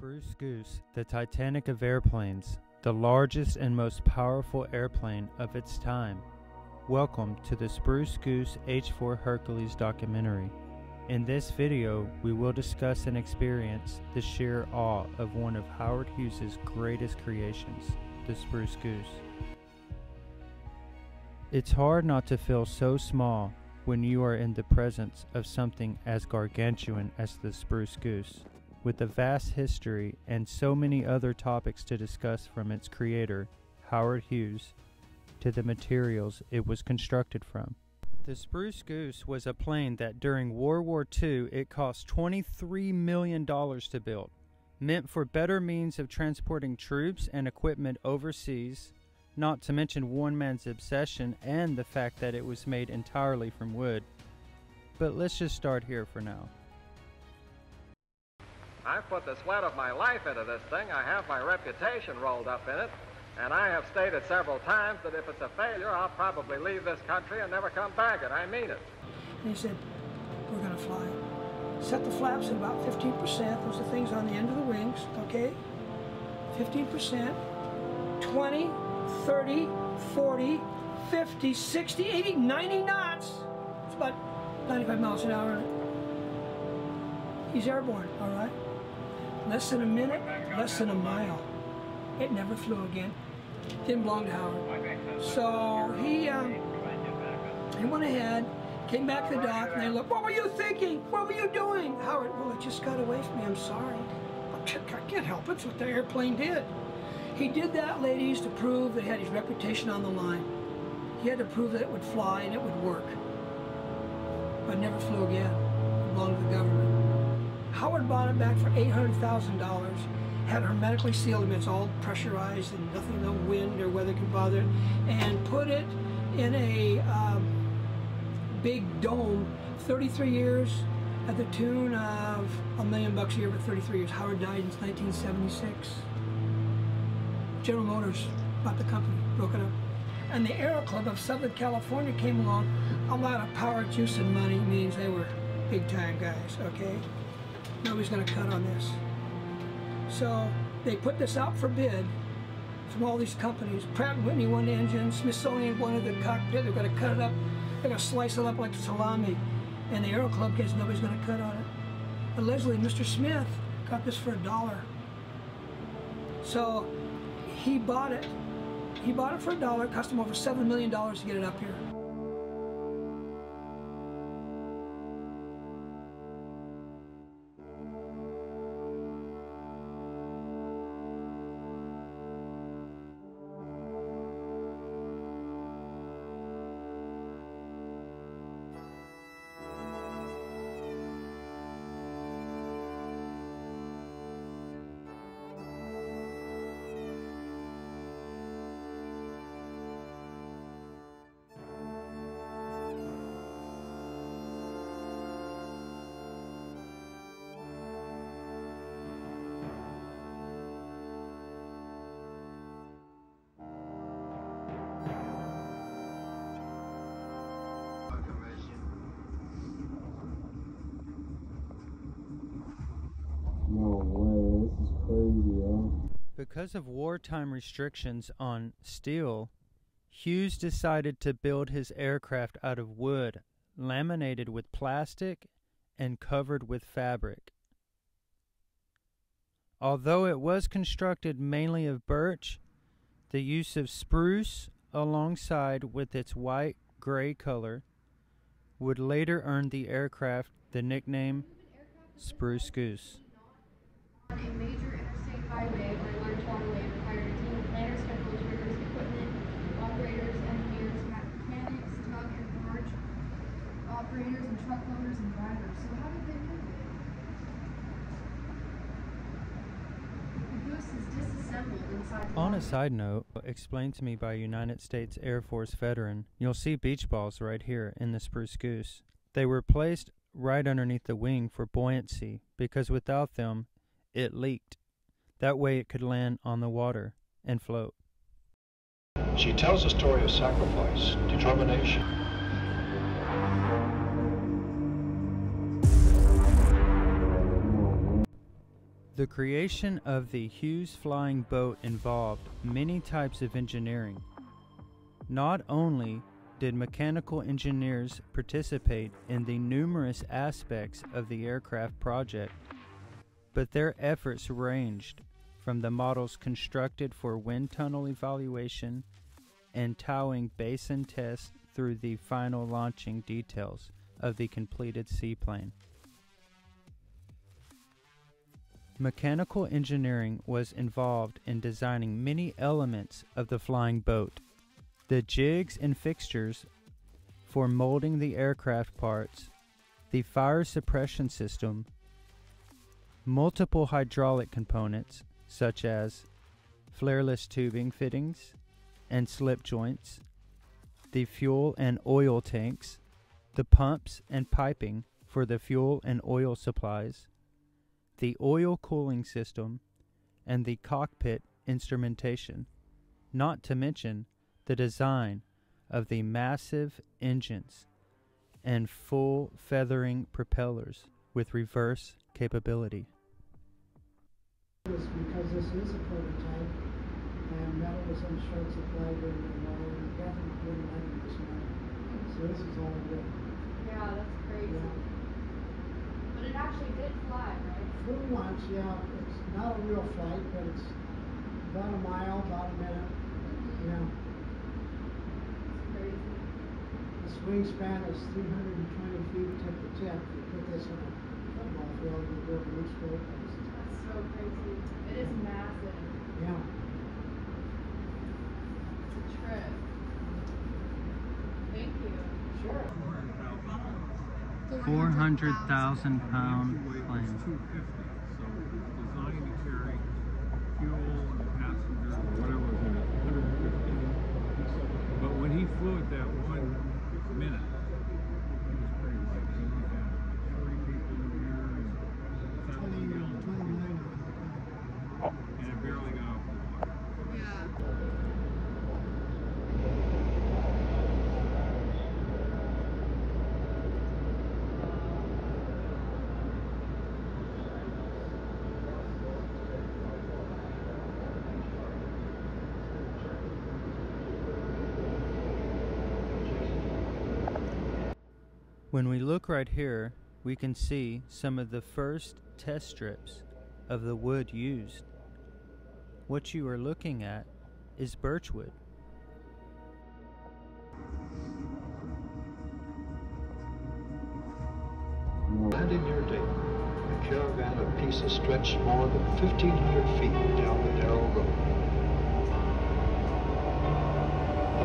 Spruce Goose, the Titanic of airplanes, the largest and most powerful airplane of its time. Welcome to the Spruce Goose H4 Hercules documentary. In this video, we will discuss and experience the sheer awe of one of Howard Hughes' greatest creations, the Spruce Goose. It's hard not to feel so small when you are in the presence of something as gargantuan as the Spruce Goose with a vast history and so many other topics to discuss from its creator, Howard Hughes, to the materials it was constructed from. The Spruce Goose was a plane that during World War II it cost $23 million to build, meant for better means of transporting troops and equipment overseas, not to mention one man's obsession and the fact that it was made entirely from wood. But let's just start here for now. I've put the sweat of my life into this thing. I have my reputation rolled up in it. And I have stated several times that if it's a failure, I'll probably leave this country and never come back. And I mean it. And he said, we're going to fly. Set the flaps at about 15%. Those are things on the end of the wings, okay? 15%, 20, 30, 40, 50, 60, 80, 90 knots. It's about 95 miles an hour. He's airborne, all right? Less than a minute, less than a mile. It never flew again. Didn't belong to Howard. So he, um, he went ahead, came back to the dock, and they looked, what were you thinking? What were you doing? Howard, well, it just got away from me. I'm sorry. I can't help it. It's what the airplane did. He did that, ladies, to prove that he had his reputation on the line. He had to prove that it would fly and it would work. But never flew again. Belonged to the government. Howard bought it back for $800,000, had hermetically sealed it, it's all pressurized and nothing, no wind or weather can bother it, and put it in a um, big dome, 33 years at the tune of a million bucks a year for 33 years. Howard died in 1976. General Motors bought the company, broke it up. And the Aero Club of Southern California came along. A lot of power, juice, and money means they were big time guys, okay? Nobody's going to cut on this. So they put this out for bid from all these companies. Pratt & Whitney the engine, Smithsonian wanted the cockpit, they're going to cut it up, they're going to slice it up like salami. And the Aero Club kids, nobody's going to cut on it. Leslie, Mr. Smith got this for a dollar. So he bought it. He bought it for a dollar, cost him over $7 million to get it up here. Because of wartime restrictions on steel, Hughes decided to build his aircraft out of wood, laminated with plastic and covered with fabric. Although it was constructed mainly of birch, the use of spruce alongside with its white gray color would later earn the aircraft the nickname Spruce Goose. A major interstate highway or large waterway required a team of planners, schedulers, riggers, equipment, operators, engineers, mechanics, tug and barge operators, and truck loaders and drivers. So how did they move it? The goose is disassembled inside the On a side note, explained to me by a United States Air Force veteran, you'll see beach balls right here in the Spruce Goose. They were placed right underneath the wing for buoyancy because without them, it leaked. That way it could land on the water and float. She tells a story of sacrifice, determination. The creation of the Hughes flying boat involved many types of engineering. Not only did mechanical engineers participate in the numerous aspects of the aircraft project, but their efforts ranged from the models constructed for wind tunnel evaluation and towing basin tests through the final launching details of the completed seaplane. Mechanical engineering was involved in designing many elements of the flying boat. The jigs and fixtures for molding the aircraft parts, the fire suppression system, multiple hydraulic components such as flareless tubing fittings and slip joints, the fuel and oil tanks, the pumps and piping for the fuel and oil supplies, the oil cooling system, and the cockpit instrumentation, not to mention the design of the massive engines and full feathering propellers with reverse capability. Because this is a prototype and metal was in short supply during the war and definitely didn't like this metal. So this is all good. Yeah, that's crazy. Yeah. It actually did fly, right? Flew once, yeah, it's not a real flight, but it's about a mile, about a minute. Mm-hmm. Yeah. It's crazy. This wingspan is three hundred and twenty feet tip to tip. You put this on a football field, you go to each goal. That's so crazy. It is massive. Yeah. It's a trip. Thank you. Sure. 400,000 pound plane. 250, so it was designed to carry fuel and passengers, or whatever was in it, 150. But when he flew it that one minute, it was pretty light. He had 40 people in the air and 1,000 gallons of fuel, and it barely got off the water. Yeah. When we look right here, we can see some of the first test strips of the wood used. What you are looking at is birchwood. Landing near Dayton, the caravan of pieces stretched more than 1,500 feet down the narrow road.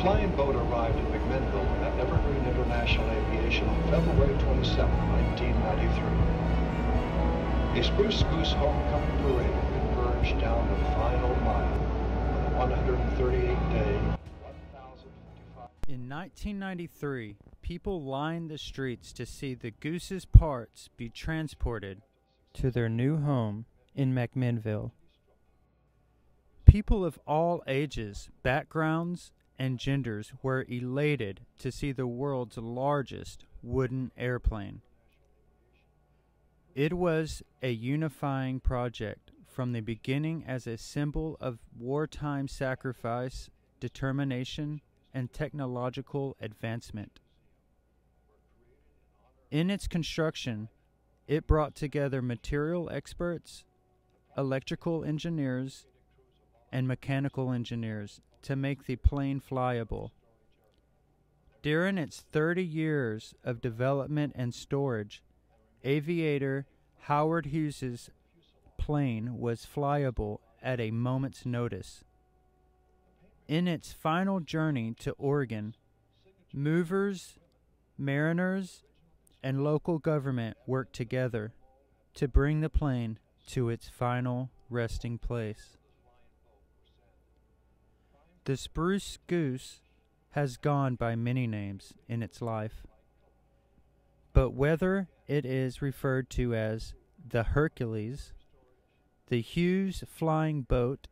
Flying boat arrived at McMinnville at Evergreen International Aviation on February 27, 1993. A Spruce Goose homecoming parade converged down the final mile on a 138-day, 1,055 In 1993, people lined the streets to see the goose's parts be transported to their new home in McMinnville. People of all ages, backgrounds, and genders were elated to see the world's largest wooden airplane. It was a unifying project from the beginning as a symbol of wartime sacrifice, determination, and technological advancement. In its construction, it brought together material experts, electrical engineers, and mechanical engineers to make the plane flyable. During its 30 years of development and storage, aviator Howard Hughes's plane was flyable at a moment's notice. In its final journey to Oregon, movers, mariners, and local government worked together to bring the plane to its final resting place. The spruce goose has gone by many names in its life, but whether it is referred to as the Hercules, the Hughes flying boat,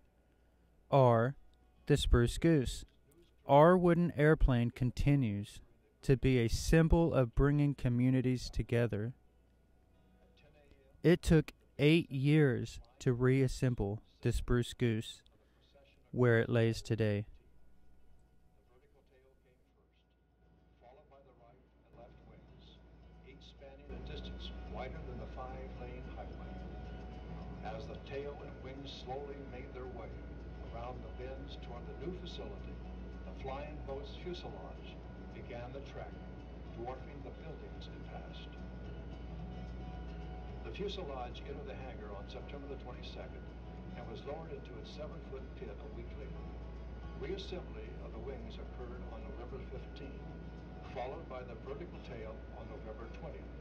or the spruce goose, our wooden airplane continues to be a symbol of bringing communities together. It took eight years to reassemble the Spruce Goose where it lays today. As the tail and wings slowly made their way around the bends toward the new facility, the flying boat's fuselage began the track, dwarfing the buildings it passed. The fuselage entered the hangar on September the 22nd and was lowered into its seven-foot pit a week later. Reassembly of the wings occurred on November 15th, followed by the vertical tail on November 20th.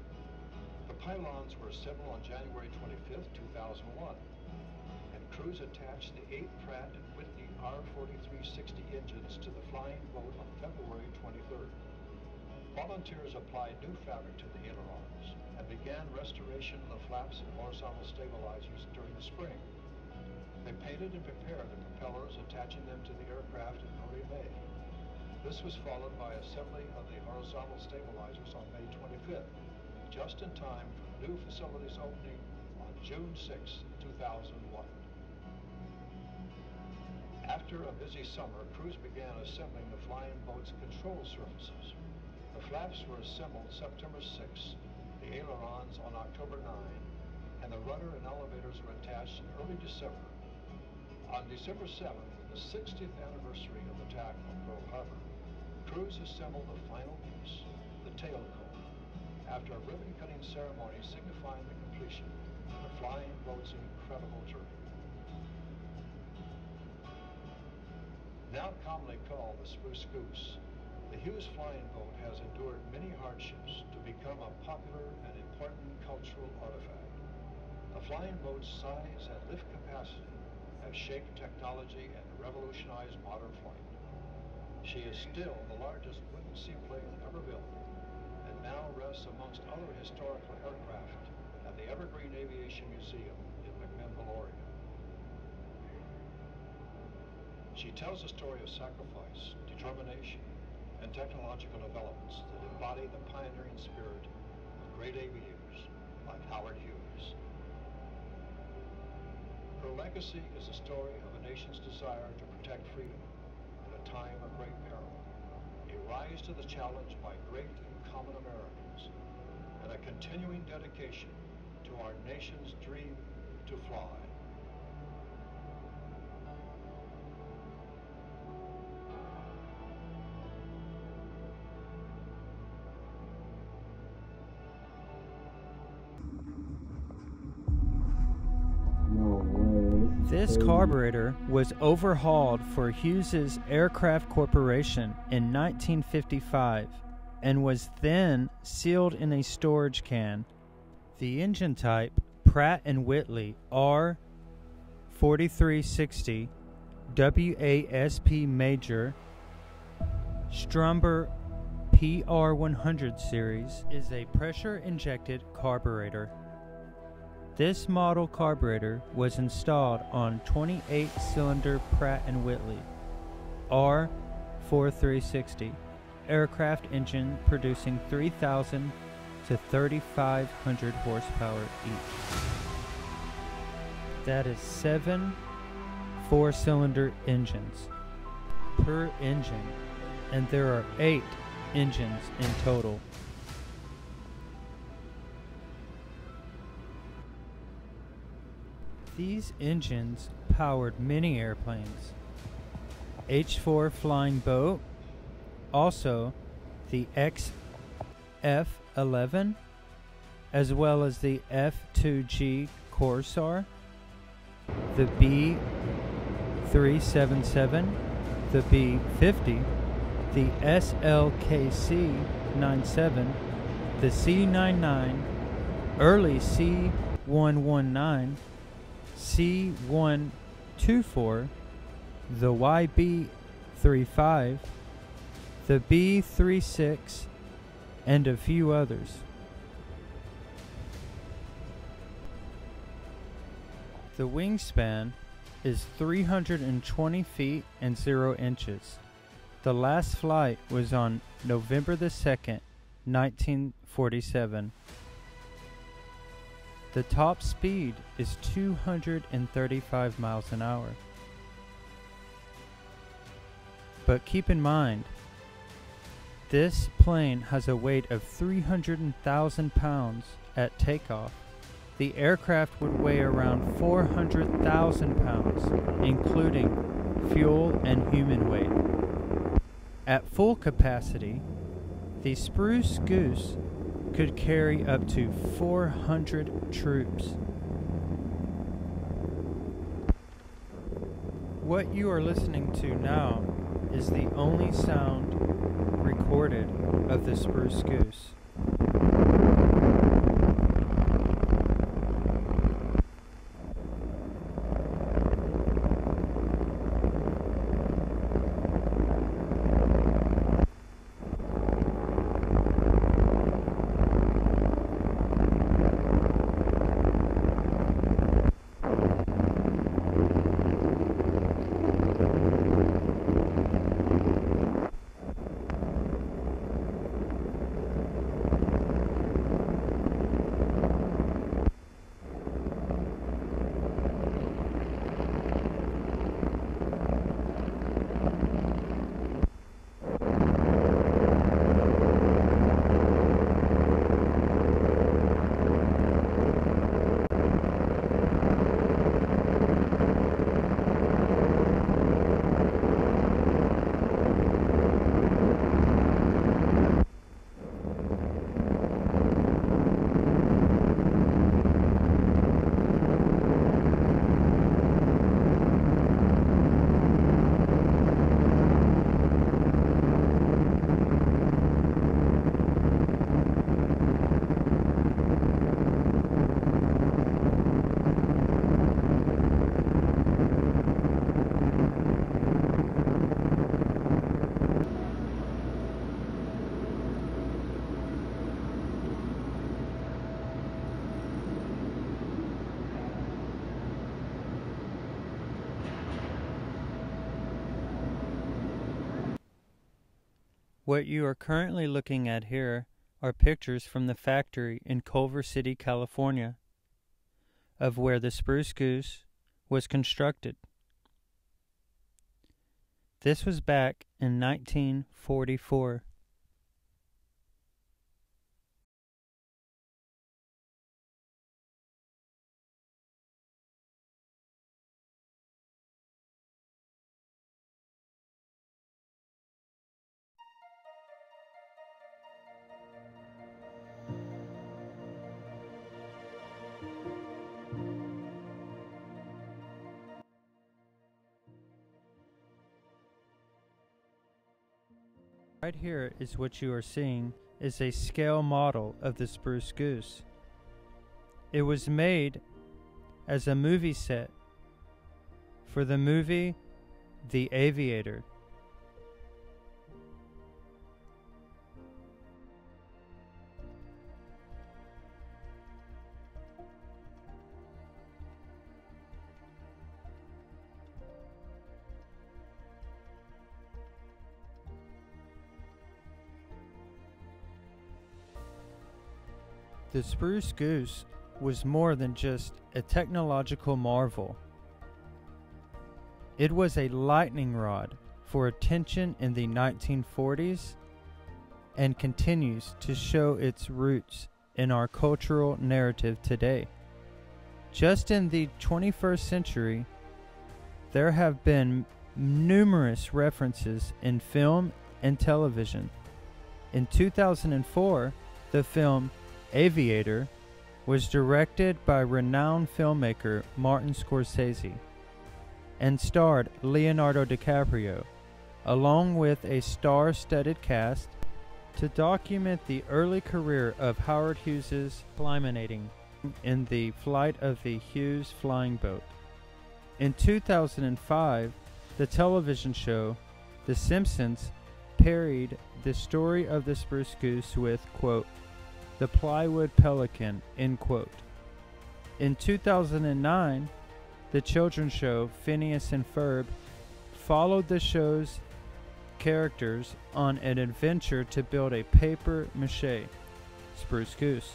The pylons were assembled on January 25th, 2001, and crews attached the eight Pratt and Whitney R4360 engines to the flying boat on February 23rd. Volunteers applied new fabric to the ailerons and began restoration of the flaps and horizontal stabilizers during the spring. They painted and prepared the propellers, attaching them to the aircraft in early May. This was followed by assembly of the horizontal stabilizers on May 25th, just in time for the new facility's opening on June 6, 2001. After a busy summer, crews began assembling the flying boat's control surfaces. The flaps were assembled September 6, the ailerons on October 9, and the rudder and elevators were attached in early December. On December 7th, the 60th anniversary of the attack on Pearl Harbor, crews assembled the final piece, the tail cone, after a ribbon-cutting ceremony signifying the completion of the flying boat's incredible journey. Now commonly called the Spruce Goose, the Hughes flying boat has endured many hardships to become a popular and important cultural artifact. The flying boat's size and lift capacity have shaped technology and revolutionized modern flight. She is still the largest wooden seaplane ever built, and now rests amongst other historical aircraft at the Evergreen Aviation Museum in McMinnville, Oregon. She tells a story of sacrifice, determination, and technological developments that embody the pioneering spirit of great aviators like Howard Hughes. Her legacy is a story of a nation's desire to protect freedom in a time of great peril, a rise to the challenge by great and common Americans, and a continuing dedication to our nation's dream to fly. This carburetor was overhauled for Hughes's Aircraft Corporation in 1955 and was then sealed in a storage can. The engine type Pratt and Whitley R4360 WASP Major Stromberg PR100 series is a pressure injected carburetor. This model carburetor was installed on 28-cylinder Pratt & Whitley R4360 aircraft engine producing 3,000 to 3,500 horsepower each. That is seven four-cylinder engines per engine, and there are eight engines in total. These engines powered many airplanes. H-4 flying boat, also the XF-11, as well as the F-2G Corsair, the B-377, the B-50, the SLKC-97, the C-99, early C-119, C124, the YB35, the B36, and a few others. The wingspan is 320 feet and 0 inches. The last flight was on November the 2nd, 1947. The top speed is 235 miles an hour. But keep in mind, this plane has a weight of 300,000 pounds at takeoff. The aircraft would weigh around 400,000 pounds, including fuel and human weight. At full capacity, the Spruce Goose could carry up to 400 troops. What you are listening to now is the only sound recorded of the Spruce Goose. What you are currently looking at here are pictures from the factory in Culver City, California, of where the Spruce Goose was constructed. This was back in 1944. Right here is what you are seeing is a scale model of the Spruce Goose. It was made as a movie set for the movie The Aviator. The Spruce Goose was more than just a technological marvel. It was a lightning rod for attention in the 1940s and continues to show its roots in our cultural narrative today. Just in the 21st century, there have been numerous references in film and television. In 2004, the film Aviator was directed by renowned filmmaker Martin Scorsese and starred Leonardo DiCaprio, along with a star studded cast, to document the early career of Howard Hughes's climating in the flight of the Hughes flying boat. In 2005, the television show The Simpsons parodied the story of the Spruce Goose with, quote, the plywood pelican, end quote. In 2009, the children's show Phineas and Ferb followed the show's characters on an adventure to build a paper mache spruce goose.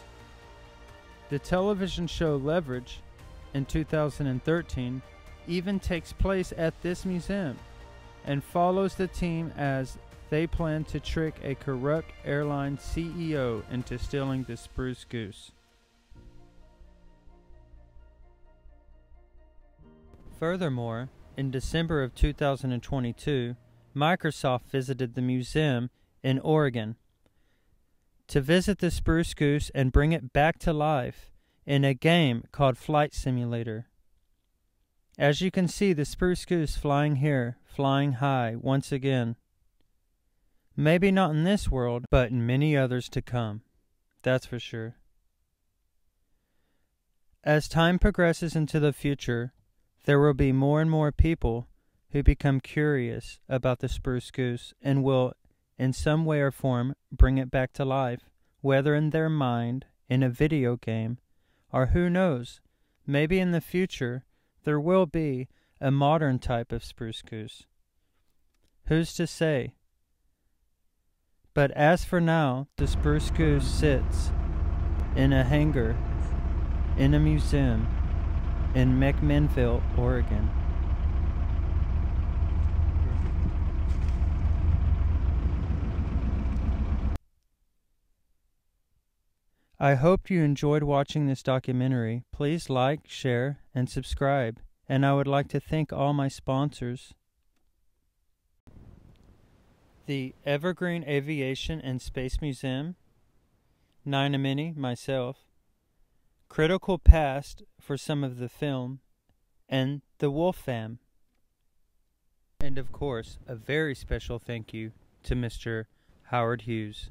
The television show Leverage in 2013 even takes place at this museum and follows the team as they plan to trick a corrupt airline CEO into stealing the Spruce Goose. Furthermore, in December of 2022, Microsoft visited the museum in Oregon to visit the Spruce Goose and bring it back to life in a game called Flight Simulator. As you can see, the Spruce Goose flying here, flying high once again. Maybe not in this world, but in many others to come. That's for sure. As time progresses into the future, there will be more and more people who become curious about the spruce goose and will, in some way or form, bring it back to life, whether in their mind, in a video game, or who knows, maybe in the future there will be a modern type of spruce goose. Who's to say? But as for now, the spruce goose sits in a hangar in a museum in McMinnville, Oregon. I hope you enjoyed watching this documentary. Please like, share, and subscribe. And I would like to thank all my sponsors. The Evergreen Aviation and Space Museum, Nina Mini, myself, Critical Past for some of the film, and The Wolf Fam. And of course, a very special thank you to Mr. Howard Hughes.